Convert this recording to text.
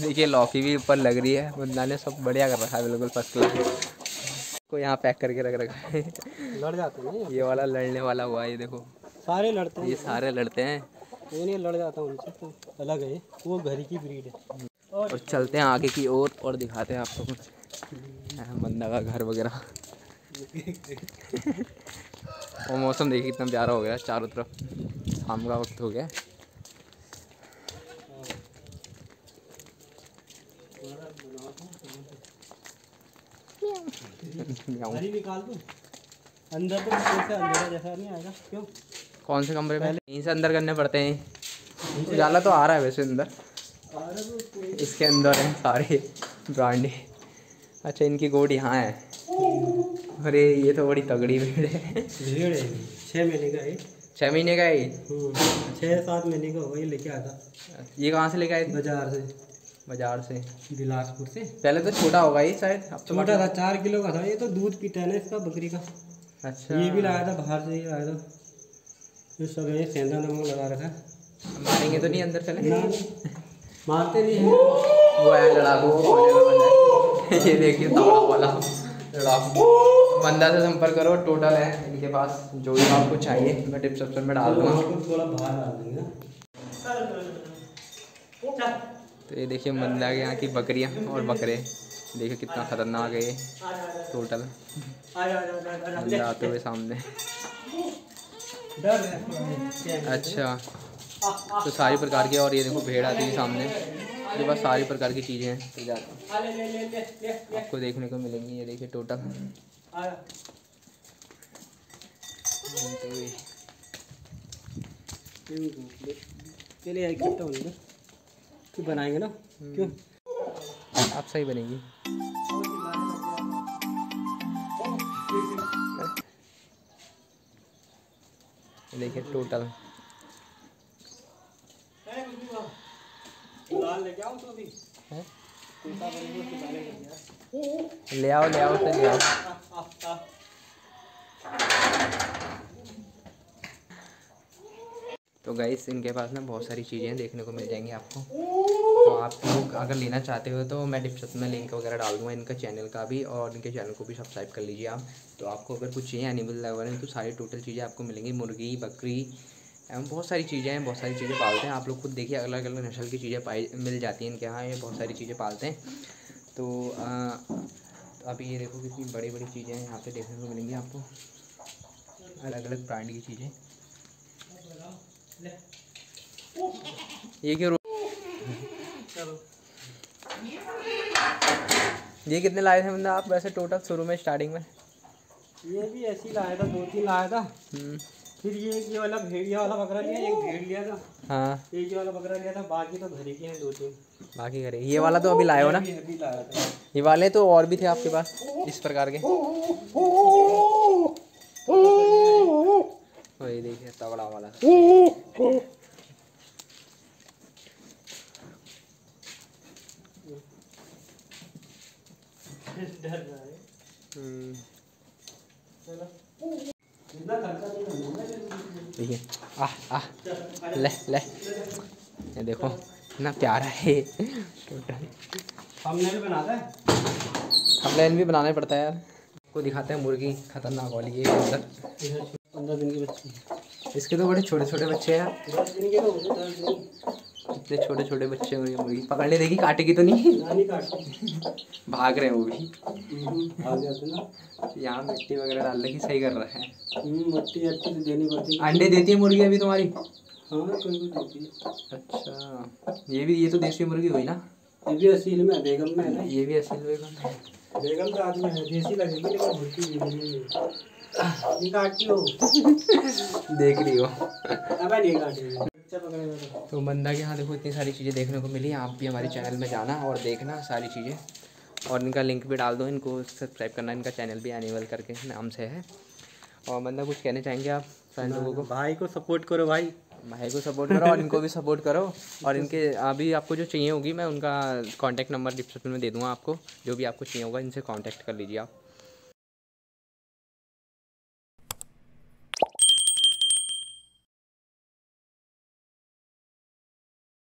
देखिए लौकी भी ऊपर लग रही है। बंदा ने सब बढ़िया कर रखा है बिल्कुल फ़र्स्ट क्लास को यहाँ पैक करके रख रखा है। लड़ जाते हैं ये? वाला लड़ने वाला हुआ ये देखो। सारे लड़ते हैं? ये सारे लड़ते हैं। ये नहीं लड़ जाता उनसे तो अलग है। वो घर की ब्रीड है। और चलते हैं आगे की ओर और दिखाते हैं आपको कुछ। बंदा का घर वगैरह। और मौसम देखिए कितना प्यारा हो गया चारों तरफ़। शाम का वक्त हो गया घर ही निकाल दूँ? अंदर तो जैसे अंधेरा जैसा नहीं आएगा। क्यों? कौन से कमरे में? यहीं से अंदर करने पड़ते हैं। उजाला तो आ रहा है वैसे अंदर। इसके अंदर हैं सारे ब्रांडे। अच्छा इनकी गोड यहाँ है। अरे ये तो बड़ी तगड़ी भीड़ है। भीड़ है। छः महीने का है। छः महीने का है? हम्म, छः सात महीने का ये लेके आया था। ये कहाँ से लेके आए बाज़ार से। बाज़ार से बिलासपुर से। पहले तो छोटा होगा ये शायद तो छोटा था चार किलो का था ये तो दूध पीता है ना इसका बकरी का। अच्छा। ये भी लाया था बाहर से ही लाया था। ये सब है सेंधा नमक लगा रखा है। मारेंगे तो नहीं अंदर चले? मारते नहीं है। वो है लड़ाकू वो। ये देखिए तगड़ा वाला। लड़ाकू। बंदा से संपर्क करो टोटल है इनके पास जो भी आपको चाहिए। मैं डिस्क्रिप्शन में डाल दूँगा। थोड़ा बाहर डाल देंगे ना। तो ये देखिए बंदा के यहाँ की बकरियाँ और बकरे। देखिए कितना खतरनाक है ये टोटल बंदा आते हुए सामने। अच्छा। तो सारी प्रकार की और ये देखो भेड़ आती है सामने। ये बस सारी प्रकार की चीज़ें हैं। तो जाता आपको देखने को मिलेंगी, ये देखिए टोटल चलिए क्यों बनाएँगे ना? क्यों? आप सही बनेगी। देखिए टोटल ले आओ ले आओ तो ले आओ तो गाइस इनके पास ना बहुत सारी चीज़ें देखने को मिल जाएँगी आपको। तो आप लोग अगर लेना चाहते हो तो मैं डिस्क्रिप्शन में लिंक वगैरह डाल दूँगा इनका चैनल का भी और इनके चैनल को भी सब्सक्राइब कर लीजिए आप। तो आपको अगर कुछ चाहिए एनिमल वगैरह तो सारी टोटल चीज़ें आपको मिलेंगी। मुर्गी, बकरी, एवं बहुत सारी चीज़ें हैं, बहुत सारी चीज़ें पालते हैं। आप लोग खुद देखिए अलग अलग नस्ल की चीज़ें पाई, मिल जाती हैं इनके यहाँ। ये बहुत सारी चीज़ें पालते हैं। तो तो अभी ये देखो कितनी बड़ी बड़ी चीज़ें हैं यहाँ पे देखने को मिलेंगी आपको। अलग अलग ब्रांड की चीज़ें। ये क्यों रो- चलो ये कितने लाए थे मतलब आप वैसे टोटल शुरू में स्टार्टिंग में ये भी ऐसे ही लाया था दो तीन लाया था हम्म, फिर ये ये वाला भेड़िया वाला बकरा लिया एक भेड़ लिया था हाँ एक ये वाला बकरा लिया था बाकी तो घरे के हैं दो तीन बाकी करे ये वाला तो अभी लाए हो ना ये लाया वाले तो और भी थे आपके पास इस प्रकार के ये देखिए तगड़ा वाला। डर रहा है हम्म, चलो इतना खर्चा नहीं करना है देखिए आह आह ले ले। ये देखो इतना प्यारा है भी बनाता है? थंबनेल भी बनाना पड़ता है यार। को दिखाते हैं मुर्गी खतरनाक वाली ये अंदर। पंद्रह दिन के बच्चे इसके तो बड़े छोटे छोटे बच्चे हैं। इतने छोटे छोटे बच्चे हैं ये मुर्गी पकड़ने देखी काटेगी तो नहीं? भाग रहे हैं वो भी। ना। यहाँ मिट्टी वगैरह डालने की सही कर रहे हैं। हम्म, मट्टी तो देनी पड़ती है। अंडे देती है मुर्गी अभी तुम्हारी? हाँ अच्छा ये भी ये तो देसी मुर्गी हुई ना? ये भी असील में बेगम में है ना? ये भी असल बेगम है। बेगम तो आदमी है देसी लगेगी लेकिन भुट्टी देख रही हो। तो बंदा के यहाँ देखो इतनी सारी चीज़ें देखने को मिली। आप भी हमारे चैनल में जाना और देखना सारी चीज़ें। और इनका लिंक भी डाल दो इनको सब्सक्राइब करना। इनका चैनल भी एनिमल करके नाम से है। और बंदा कुछ कहना चाहेंगे आप सारे लोगों को? भाई को सपोर्ट करो भाई। भाई को सपोर्ट करो और इनको भी सपोर्ट करो। और इनके अभी आपको जो चाहिए होगी मैं उनका कांटेक्ट नंबर डिस्क्रिप्शन में दे दूँगा आपको। जो भी आपको चाहिए होगा इनसे कांटेक्ट कर लीजिए आप।